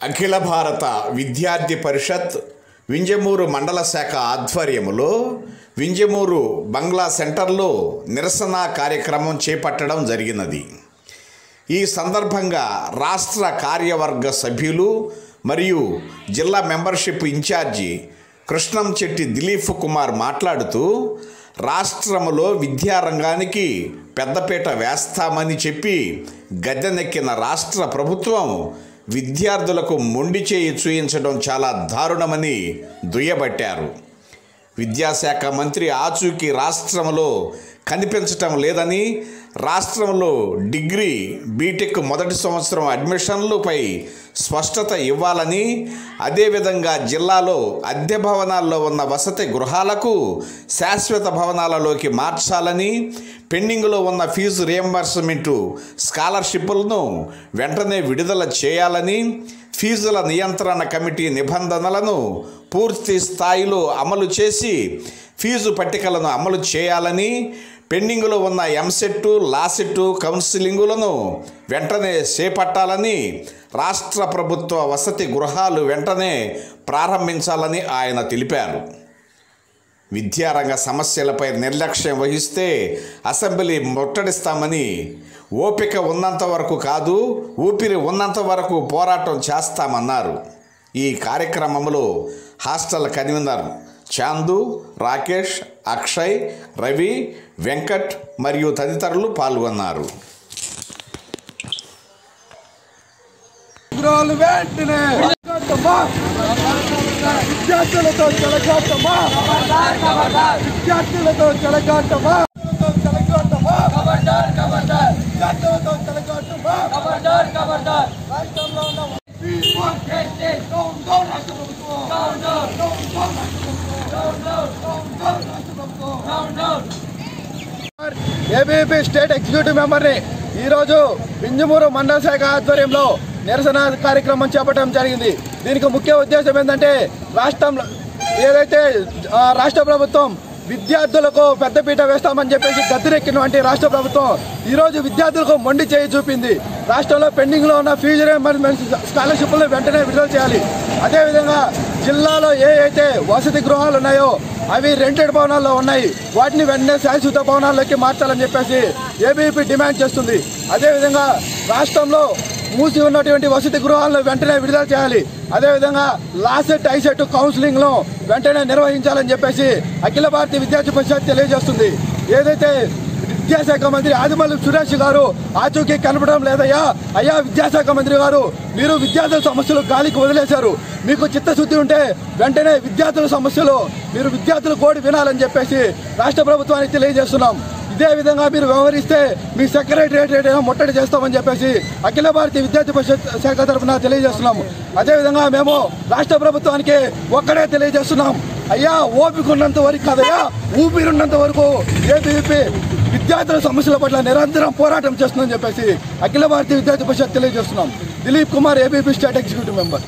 అఖిల భారత విద్యార్థి పరిషత్ వింజమూరు మండల శాఖ ఆధ్వర్యములో వింజమూరు బంగ్లా సెంటర్లో నిరసన కార్యక్రమం చేపట్టడం జరిగినది. ఈ సందర్భంగా రాష్ట్ర కార్యవర్గ సభ్యులు మరియు జిల్లా మెంబర్షిప్ ఇన్ఛార్జి కృష్ణం చెట్టి దిలీప్ కుమార్ మాట్లాడుతూ రాష్ట్రములో విద్యారంగానికి పెద్దపీట వేస్తామని చెప్పి గద్దెనెక్కిన రాష్ట్ర ప్రభుత్వం విద్యార్థులకు మొండి చేయి చూయించడం చాలా దారుణమని దుయ్యబట్టారు. విద్యాశాఖ మంత్రి ఆచూకీ రాష్ట్రంలో కనిపించటం లేదని రాష్ట్రంలో డిగ్రీ బీటెక్ మొదటి సంవత్సరం అడ్మిషన్లపై స్పష్టత ఇవ్వాలని అదేవిధంగా జిల్లాలో అద్దె భవనాల్లో ఉన్న వసతి గృహాలకు శాశ్వత భవనాలలోకి మార్చాలని పెండింగ్లో ఉన్న ఫీజు రియంబర్స్మెంటు స్కాలర్షిప్లను వెంటనే విడుదల చేయాలని ఫీజుల నియంత్రణ కమిటీ నిబంధనలను పూర్తి స్థాయిలో అమలు చేసి ఫీజు పట్టికలను అమలు చేయాలని పెండింగ్లో ఉన్న ఎంసెట్ లాసెట్ కౌన్సిలింగులను వెంటనే చేపట్టాలని రాష్ట్ర ప్రభుత్వ వసతి గృహాలు వెంటనే ప్రారంభించాలని ఆయన తెలిపారు. విద్యారంగ సమస్యలపై నిర్లక్ష్యం వహిస్తే అసెంబ్లీ ముట్టడిస్తామని ఓపిక ఉన్నంత వరకు కాదు ఊపిరి ఉన్నంత వరకు పోరాటం చేస్తామన్నారు. ఈ కార్యక్రమంలో హాస్టల్ కన్వీనర్ చాందు రాకేష్ అక్షయ్ రవి వెంకట్ మరియు తదితరులు పాల్గొన్నారు. విద్యార్థులతో చెలగాటమా విద్యార్థులతో చెలగాటమా చెలగాటమా విద్యార్థులతో చెలగాటమా రాష్ట్రంలో ఉన్న డౌన్ డౌన్ రాష్ట్ర ప్రభుత్వం డౌన్ డౌన్ డౌన్ డౌన్ రాష్ట్ర ప్రభుత్వం డౌన్ డౌన్ డౌన్ డౌన్ రాష్ట్ర ప్రభుత్వం down down ABP state executive మెంబర్ని ఈరోజు బింజమూరు మండల శాఖ ఆధ్వర్యంలో నిరసన కార్యక్రమం చేపట్టడం జరిగింది. దీనికి ముఖ్య ఉద్దేశం ఏంటంటే రాష్ట్రంలో ఏదైతే రాష్ట్ర ప్రభుత్వం విద్యార్థులకు పెద్దపీట వేస్తామని చెప్పేసి గద్దెరెక్కినటువంటి రాష్ట్ర ప్రభుత్వం ఈరోజు విద్యార్థులకు మొండి చేయి చూపింది. రాష్ట్రంలో పెండింగ్లో ఉన్న ఫీజు రియంబర్స్మెంట్ స్కాలర్షిప్లను వెంటనే విడుదల చేయాలి. అదేవిధంగా జిల్లాలో ఏ అయితే వసతి గృహాలు ఉన్నాయో అవి రెంటెడ్ భవనాల్లో ఉన్నాయి. వాటిని వెంటనే శాశ్వత భవనాల్లోకి మార్చాలని చెప్పేసి ఏబీపీ డిమాండ్ చేస్తుంది. అదేవిధంగా రాష్ట్రంలో మూసి ఉన్నటువంటి వసతి గృహాలను వెంటనే విడుదల చేయాలి. అదేవిధంగా లాసెట్ ఐసెట్ కౌన్సిలింగ్ను వెంటనే నిర్వహించాలని చెప్పేసి అఖిల భారతీయ విద్యార్థి పరిషత్ తెలియజేస్తుంది. ఏదైతే విద్యాశాఖ మంత్రి ఆదిమల్లి సురేష్ గారు ఆచూకీ కనపడడం లేదయ్యా. అయ్యా విద్యాశాఖ మంత్రి గారు మీరు విద్యార్థుల సమస్యలు గాలికి వదిలేశారు. మీకు చిత్తశుద్ధి ఉంటే వెంటనే విద్యార్థుల సమస్యలు మీరు విద్యార్థుల కోడి వినాలని చెప్పేసి రాష్ట్ర ప్రభుత్వానికి తెలియజేస్తున్నాం. ఇదే విధంగా మీరు వ్యవహరిస్తే మీ సెక్రటరియట్ అయినా ముట్టడి చేస్తామని చెప్పేసి అఖిల భారతీయ విద్యార్థి పరిషత్ శాఖ తరఫున తెలియజేస్తున్నాము అదేవిధంగా మేము రాష్ట్ర ప్రభుత్వానికి ఒక్కడే తెలియజేస్తున్నాం. అయ్యా ఓపిక ఉన్నంత వరకు కాదయ్యా ఊపిరున్నంత వరకు ఏపీపీ విద్యార్థుల సమస్యల పట్ల నిరంతరం పోరాటం చేస్తుందని చెప్పేసి అఖిల భారతీయ విద్యార్థి పరిషత్ తెలియజేస్తున్నాం. Dilip Kumar ABP state executive member.